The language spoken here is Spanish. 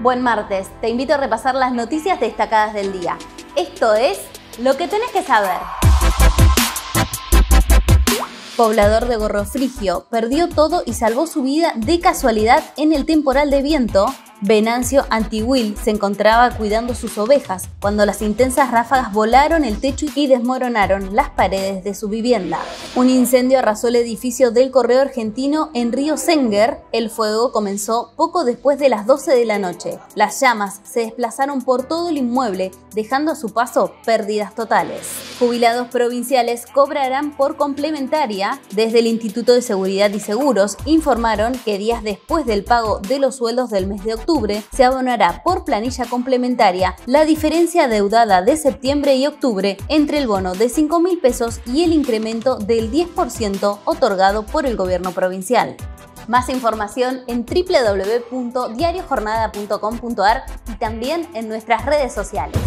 Buen martes, te invito a repasar las noticias destacadas del día. Esto es lo que tenés que saber. Poblador de Gorrofrigio perdió todo y salvó su vida de casualidad en el temporal de viento Venancio Antihuil se encontraba cuidando sus ovejas cuando las intensas ráfagas volaron el techo y desmoronaron las paredes de su vivienda. Un incendio arrasó el edificio del Correo Argentino en Río Senger. El fuego comenzó poco después de las 12 de la noche. Las llamas se desplazaron por todo el inmueble, dejando a su paso pérdidas totales. Jubilados provinciales cobrarán por complementaria. Desde el Instituto de Seguridad y Seguros informaron que días después del pago de los sueldos del mes de octubre, se abonará por planilla complementaria la diferencia deudada de septiembre y octubre entre el bono de 5 mil pesos y el incremento del 10% otorgado por el gobierno provincial. Más información en www.diariojornada.com.ar y también en nuestras redes sociales.